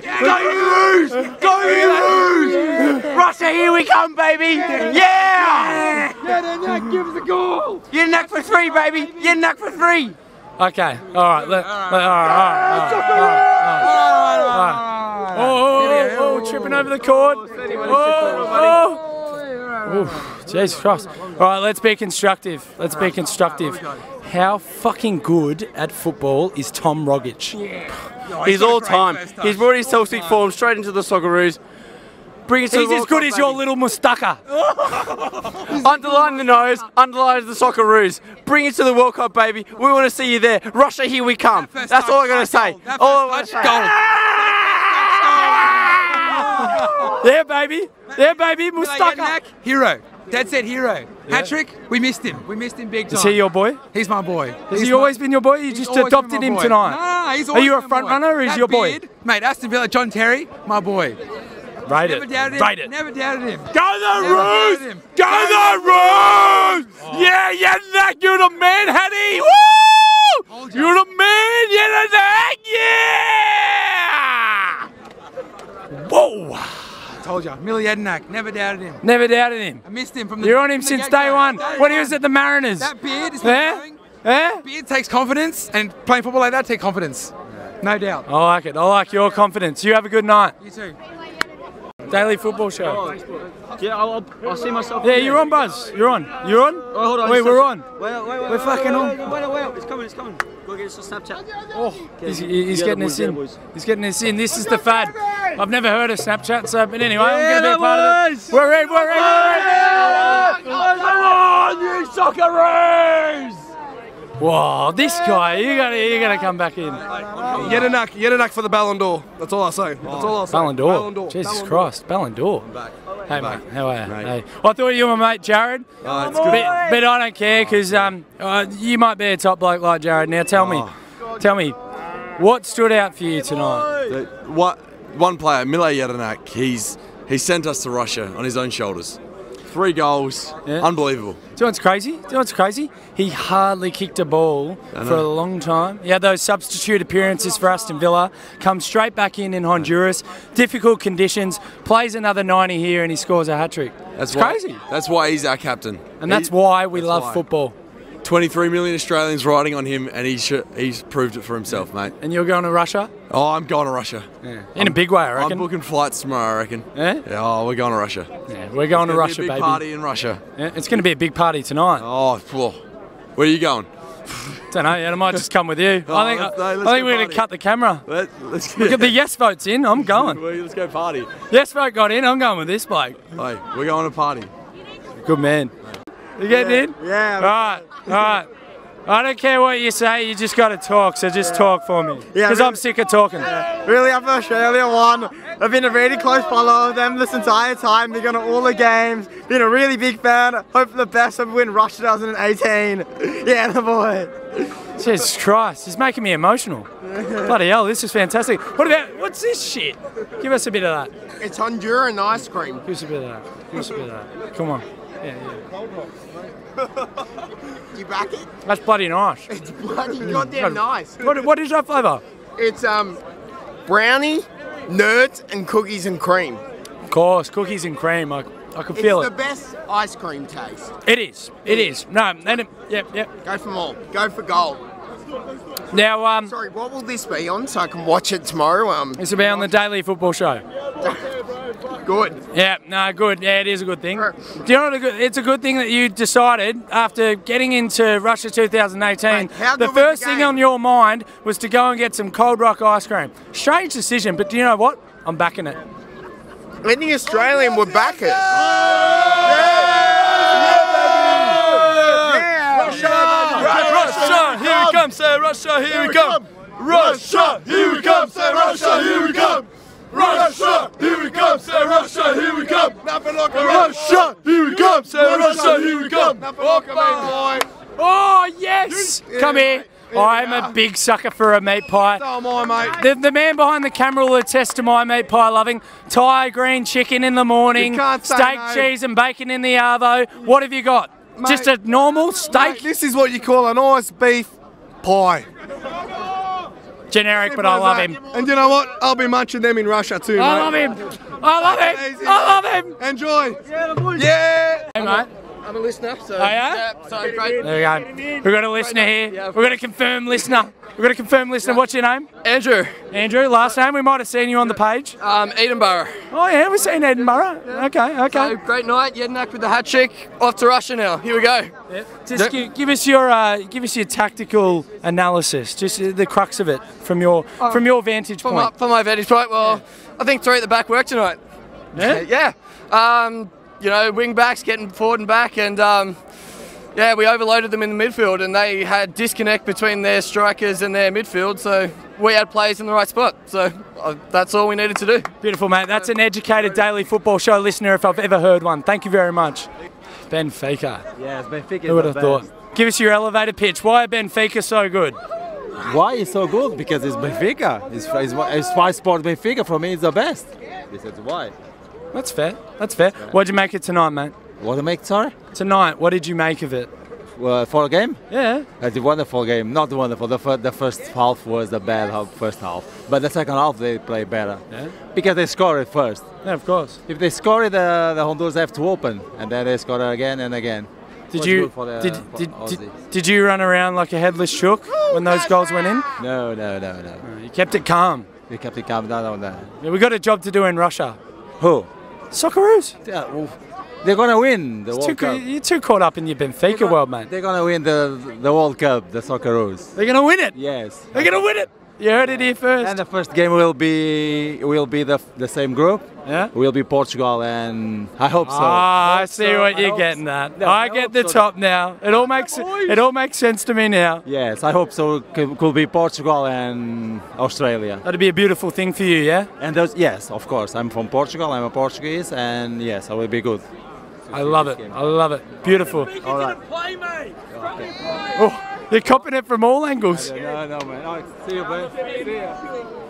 here. Go you lose! Go you lose! Russia, here we come, baby! Yeah! Jedinak, give us a goal. Jedinak for three, baby! Jedinak for three! Okay, all right, let, let, all right, all right. Oh, oh, oh, oh, tripping over the cord. Oh, oh. Oof, Jesus Christ. All right, let's be constructive. Let's be constructive. How fucking good at football is Tom Rogic? He's all time. He's brought his Celtic form straight into the Socceroos. Bring it to He's the as World good Cup, as your baby. little mustaka. Underline the nose, underline the Socceroos. Bring it to the World Cup, baby. We want to see you there. Russia, here we come. That's all I'm going to say. All I wanna say. There, baby. There, baby. Mustaka. Hero. Dad said hero. Hat trick. We missed him. We missed him big time. Is he your boy? He's my boy. Has He's he my- always been your boy? You just adopted him boy. tonight. No, no, no, he's Are you a front boy. runner or is That your boy? beard, Mate, Aston Villa, John Terry, my boy. Rate Never it. doubted him. Rate it. Never doubted him. Go the Roos! him. Go the Roos! Yeah, yeah, that you're the man, Hattie! Woo! You're the man, yeah, that, yeah! Whoa! Told ya. Mile Jedinak, never doubted him. Never doubted him. I missed him from the You're on him since day one. Day When he was at the Mariners. That beard is Yeah? going. Yeah? Beard takes confidence, and playing football like that takes confidence. No doubt. I like it. I like your confidence. You have a good night. You too. Daily football show. Yeah, I'll, I'll, I'll see myself. Yeah, you're on, Buzz. You're on. You're on? Oh, hold on. Wait, we're on. Wait, wait, wait. We're fucking on. Wait, wait, wait. It's coming, it's coming. Go get us a Snapchat. Oh, he's, he's the getting boys, us in. boys. He's getting us in. This is the fad. I've never heard of Snapchat, so but anyway, I'm going to be a the part of it. We're in. We're in. We're in. Come on, you Socceroos! Whoa, this guy, you gotta, you gotta come back in. Jedinak, Jedinak for the Ballon d'Or. That's all I say. That's all I say. Ballon d'Or. Ballon d'Or. Jesus Ballon d'Or. Christ, Ballon d'Or. Hey mate, how are you? Hey. I thought you were my mate Jared, Oh, it's but, good. but I don't care because um, uh, you might be a top bloke like Jared. Now tell me, Oh. tell me, what stood out for you tonight? The- What one player, Mile Jedinak, he's he sent us to Russia on his own shoulders. Three goals, Yeah. unbelievable. Do you know what's crazy? Do you know what's crazy? He hardly kicked a ball for a long time. He had those substitute appearances for Aston Villa, comes straight back in in Honduras, difficult conditions, plays another 90 here and he scores a hat trick. That's it's why, crazy. That's why he's our captain. And that's why we that's love why. football. 23 million Australians riding on him, and he sh- he's proved it for himself, mate. And you're going to Russia? Oh, I'm going to Russia. In a big way, I reckon. I'm booking flights tomorrow, I reckon. Yeah? Yeah, oh, we're going to Russia. Yeah, we're going to It's be Russia, a big baby. party in Russia. Yeah, it's going to be a big party tonight. Oh, where are you going? Don't know. I might just come with you. Oh, I think, let's- no, I let's think we're going to cut the camera. Let, let's Look at the yes votes in. I'm going. Let's go party. Yes vote got in. I'm going with this bike. Hey, we're going to party. Good man. You getting in? Yeah. All right. All right. I don't care what you say. You just got to talk. So just talk for me. Yeah, Because really- I'm sick of talking. Really happy Australia one. I've been a really close follower of them this entire time. They're going to all the games. Been a really big fan. Hope for the best. Hope we win Russia 2018. Yeah, the boy. Jesus Christ. It's making me emotional. Bloody hell. This is fantastic. What about, what's this shit? Give us a bit of that. It's Honduran ice cream. Give us a bit of that. Give us a bit of that. Come on. Yeah, yeah. You back it? That's bloody nice. It's bloody goddamn nice. What, what is that flavour? It's um brownie, nerds, and cookies and cream. Of course, cookies and cream. I, I can feel it. It's feel the best ice cream taste. It is. It is. No, and it, yep, yep. Go for more. Go for gold. Now, um, Sorry, what will this be on so I can watch it tomorrow? Um, it's about on the Daily Football Show. good. Yeah, no, good. Yeah, it is a good thing. Do you know what? a good- It's a good thing that you decided after getting into Russia 2018. how the good was the first thing on your mind was to go and get some Cold Rock ice cream. Strange decision, but do you know what? I'm backing it. Any Australian would back it. Russia, here we come, say Russia, here we come. Russia, here we come, say Russia, here we come. Russia, here we come, say Russia, here we come. Nothing like a Russia, here we come, say Russia, here we come. Nothing like a boy. Oh, yes! Come here. I'm a big sucker for a meat pie. So am I, mate. The, the man behind the camera will attest to my meat pie loving. Thai green chicken in the morning, You can't say steak, no. cheese, and bacon in the arvo. What have you got? Just a normal steak? Mate, this is what you call an ice beef pie. Generic, but I love him. And you know what? I'll be munching them in Russia too, I mate. love him. I love him. I love him. Enjoy. Hey, mate. I'm a listener, so. Oh, yeah? so great. There we go. We've got a listener here. We've got a confirmed listener. We've got a confirmed listener. What's your name? Andrew, Andrew. Last name. We might have seen you on the page. um, Edinburgh. Oh yeah, we've seen Edinburgh. Okay, okay. So, great night, Jedinak with the hat trick. Off to Russia now. Here we go. Just give, give us your uh, give us your tactical analysis, just the crux of it from your from your vantage From my, point. from my vantage point, well, I think three at the back work tonight. Yeah? yeah. Um, you know, wing backs getting forward and back, and um, yeah, we overloaded them in the midfield, and they had disconnect between their strikers and their midfield. So we had players in the right spot. So uh, that's all we needed to do. Beautiful, mate. That's an educated daily football show listener if I've ever heard one. Thank you very much. Benfica. Yes, Benfica Who would have thought? Give us your elevator pitch. Why are Benfica so good? Why is so good? Because it's Benfica. It's, it's, it's five sport Benfica. For me, it's the best. This is why. That's fair. That's fair. What'd you make it tonight, mate? What did to make? Sorry. Tonight, what did you make of it? Well, for a game, Yeah. it's a wonderful game. Not wonderful. The, fir- the first half was the bad half, first half, but the second half they play better Yeah. because they score it first. Yeah, of course. If they score it, uh, the Honduras have to open, and then they score it again and again. Did you the- did, did, did, did you run around like a headless chook when those goals went in? No, no, no, no. You kept it calm. We kept it calm down on that. Yeah, we got a job to do in Russia. Who? Socceroos. Yeah, well, they're gonna win the It's World too, Cup. you're too caught up in your Benfica world, mate. They're gonna win the the World Cup, the Socceroos. They're gonna win it. Yes. They're gonna win it. You heard it here first. And the first game will be will be the the same group. Yeah. Will be Portugal, and I hope so. Ah, I see so. what I you're getting so. at. No, I I get the so. top now. It all makes it all makes sense to me now. Yes, I hope so. Could, could be Portugal and Australia. That'd be a beautiful thing for you, yeah. And those, yes, of course. I'm from Portugal. I'm a Portuguese, and yes, I will be good. I love it. I love it. Beautiful. All right. Oh, you're copping it from all angles. No, no, man. All right, see you, man. See ya.